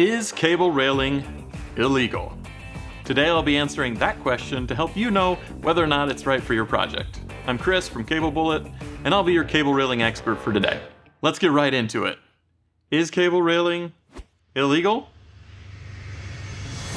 Is cable railing illegal? Today I'll be answering that question to help you know whether or not it's right for your project. I'm Chris from Cable Bullet, and I'll be your cable railing expert for today. Let's get right into it. Is cable railing illegal?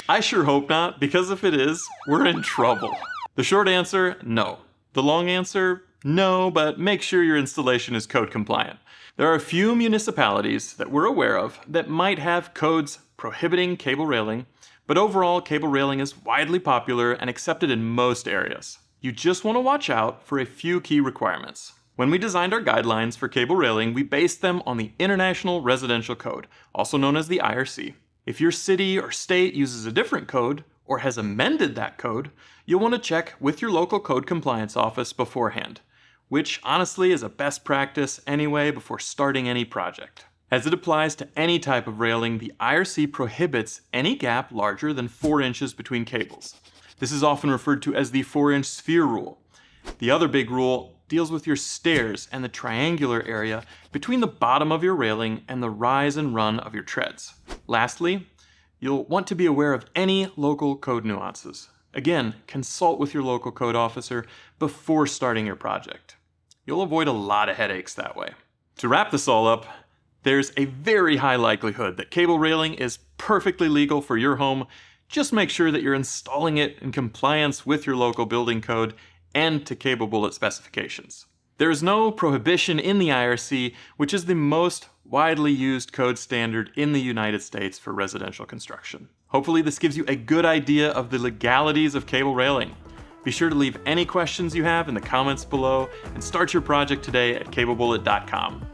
I sure hope not, because if it is, we're in trouble. The short answer, no. The long answer, no, but make sure your installation is code compliant. There are a few municipalities that we're aware of that might have codes prohibiting cable railing, but overall, cable railing is widely popular and accepted in most areas. You just want to watch out for a few key requirements. When we designed our guidelines for cable railing, we based them on the International Residential Code, also known as the IRC. If your city or state uses a different code, or has amended that code, you'll want to check with your local code compliance office beforehand which honestly is a best practice anyway before starting any project. As it applies to any type of railing, the IRC prohibits any gap larger than 4 inches between cables. This is often referred to as the 4 inch sphere rule. The other big rule deals with your stairs and the triangular area between the bottom of your railing and the rise and run of your treads. Lastly, you'll want to be aware of any local code nuances. Again, consult with your local code officer before starting your project. You'll avoid a lot of headaches that way. To wrap this all up, there's a very high likelihood that cable railing is perfectly legal for your home. Just make sure that you're installing it in compliance with your local building code and to cable bullet specifications. There is no prohibition in the IRC, which is the most widely used code standard in the United States for residential construction. Hopefully this gives you a good idea of the legalities of cable railing. Be sure to leave any questions you have in the comments below and start your project today at cablebullet.com.